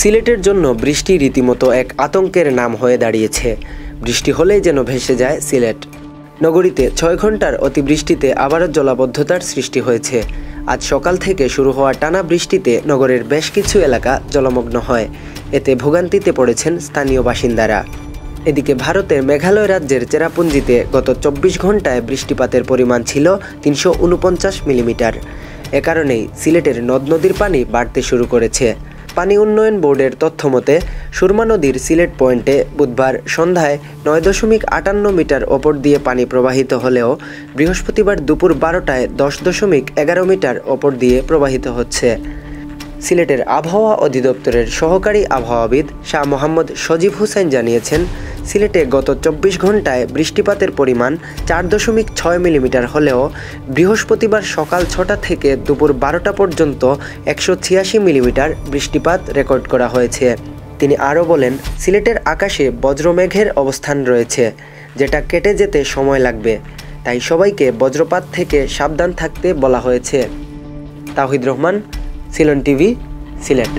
সিলেটের জন্য বৃষ্টি রীতিমতো এক আতঙ্কের নাম হয়ে দাঁড়িয়েছে। বৃষ্টি হলেই যেন ভেসে যায় সিলেট। নগরীতে ছয় ঘণ্টার অতিবৃষ্টিতে আবারও জলাবদ্ধতার সৃষ্টি হয়েছে। আজ সকাল থেকে শুরু হওয়া টানা বৃষ্টিতে নগরের বেশ কিছু এলাকা জলমগ্ন হয়। এতে ভোগান্তিতে পড়েছেন স্থানীয় বাসিন্দারা। এদিকে ভারতের মেঘালয় রাজ্যের চেরাপুঞ্জিতে গত চব্বিশ ঘন্টায় বৃষ্টিপাতের পরিমাণ ছিল তিনশো উনপঞ্চাশ মিলিমিটার। এ কারণেই সিলেটের নদ নদীর পানি বাড়তে শুরু করেছে। পানি উন্নয়ন বোর্ডের তথ্যমতে সুরমা নদীর সিলেট পয়েন্টে বুধবার সন্ধ্যায় নয় দশমিক আটান্ন মিটার ওপর দিয়ে পানি প্রবাহিত হলেও বৃহস্পতিবার দুপুর বারোটায় দশ দশমিক এগারো মিটার ওপর দিয়ে প্রবাহিত হচ্ছে। সিলেটের আবহাওয়া অধিদপ্তরের সহকারী আবহাওয়াবিদ শাহ মোহাম্মদ সজীব হুসেন জানিয়েছেন সিলেটে গত চব্বিশ ঘন্টায় বৃষ্টিপাতের পরিমাণ চার দশমিক ছয় মিলিমিটার হলেও বৃহস্পতিবার সকাল ছটা থেকে দুপুর বারোটা পর্যন্ত একশো ছিয়াশি মিলিমিটার বৃষ্টিপাত রেকর্ড করা হয়েছে। তিনি আরও বলেন, সিলেটের আকাশে বজ্রমেঘের অবস্থান রয়েছে, যেটা কেটে যেতে সময় লাগবে। তাই সবাইকে বজ্রপাত থেকে সাবধান থাকতে বলা হয়েছে। Tahid Rahman, Ceylon TV, Sylhet.